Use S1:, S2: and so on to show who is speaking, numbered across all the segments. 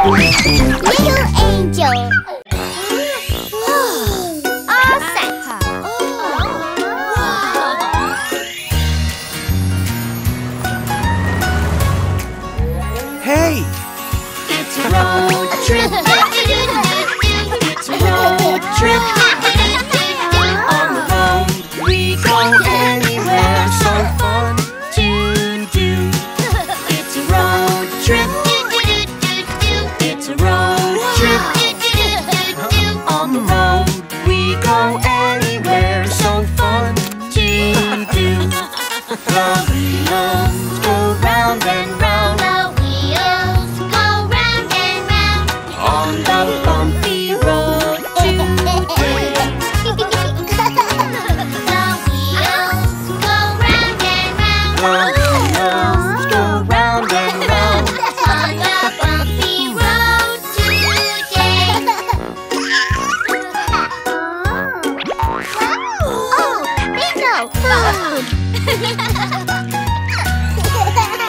S1: angel. All set.
S2: Hey!
S3: It's a road trip. It's a road trip. On the road we go On the bumpy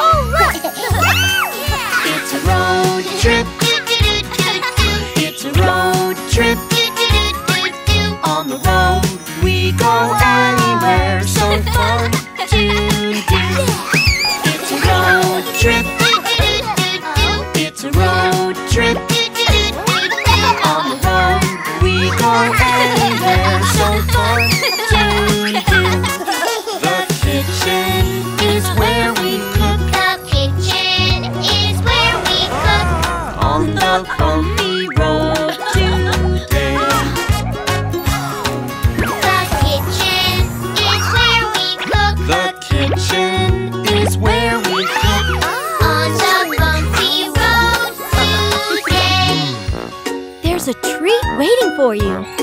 S1: oh, right!
S3: It's a road trip. It's a road trip. On the road we go anywhere. So do. It's a road trip. It's a road trip. On the road we go
S4: for you.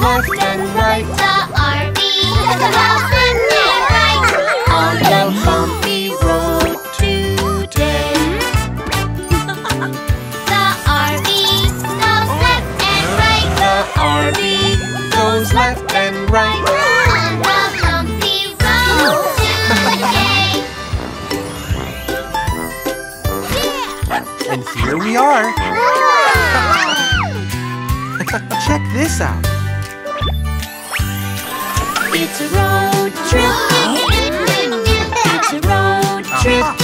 S3: Left and right.
S1: The RV goes left and right.
S3: on the bumpy road today.
S1: The RV goes left and right.
S3: The RV goes left and right.
S1: On the bumpy road today.
S2: And here we are. Check this out.
S3: It's a road trip. It's a road trip.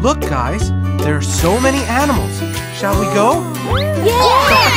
S2: Look, guys, there are so many animals. Shall we go?
S4: Yay!